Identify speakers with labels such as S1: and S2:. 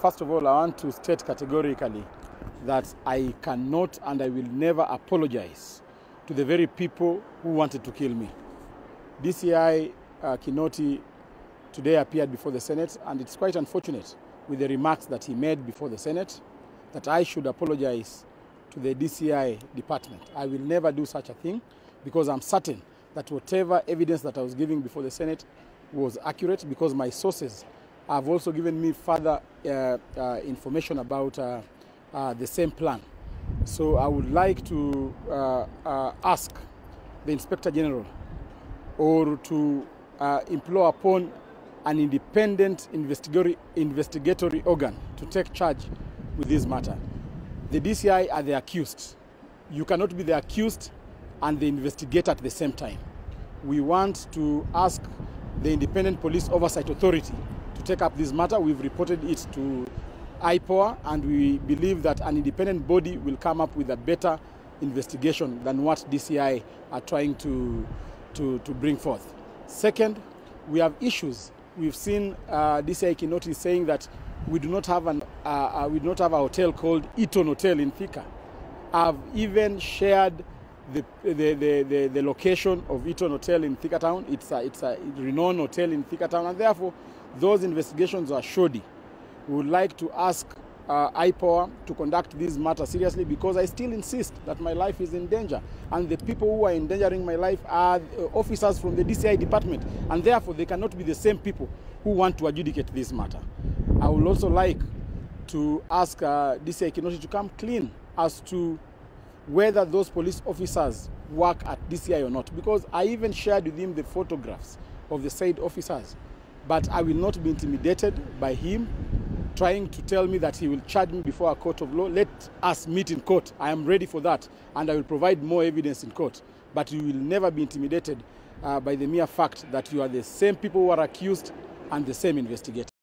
S1: first of all, I want to state categorically that I cannot and I will never apologize to the very people who wanted to kill me. DCI uh, Kinoti today appeared before the Senate, and it's quite unfortunate with the remarks that he made before the Senate that I should apologize to the DCI department. I will never do such a thing because I'm certain that whatever evidence that I was giving before the Senate was accurate because my sources have also given me further uh, uh, information about uh, the same plan. So I would like to ask the Inspector General or to implore upon an independent investigatory, investigatory organ to take charge with this matter. The DCI are the accused. You cannot be the accused and the investigator at the same time. We want to ask the Independent Police Oversight Authority to take up this matter. We've reported it to IPOA and we believe that an independent body will come up with a better investigation than what DCI are trying to, to, to bring forth. Second, we have issues. We've seen uh, DCI Kinoti saying that we do not have an uh, uh, we do not have a hotel called Eton Hotel in Thika. I've even shared the, the, the, the, the location of Eton Hotel in Thika Town. It's a, it's a renowned hotel in Thika Town, and therefore those investigations are shoddy. We would like to ask uh, IPOA to conduct this matter seriously because I still insist that my life is in danger. And the people who are endangering my life are uh, officers from the DCI department. And therefore, they cannot be the same people who want to adjudicate this matter. I would also like to ask uh, DCI Kinoti to come clean as to whether those police officers work at DCI or not. Because I even shared with him the photographs of the said officers. But I will not be intimidated by him trying to tell me that he will charge me before a court of law. Let us meet in court. I am ready for that, and I will provide more evidence in court. But you will never be intimidated uh, by the mere fact that you are the same people who are accused and the same investigator.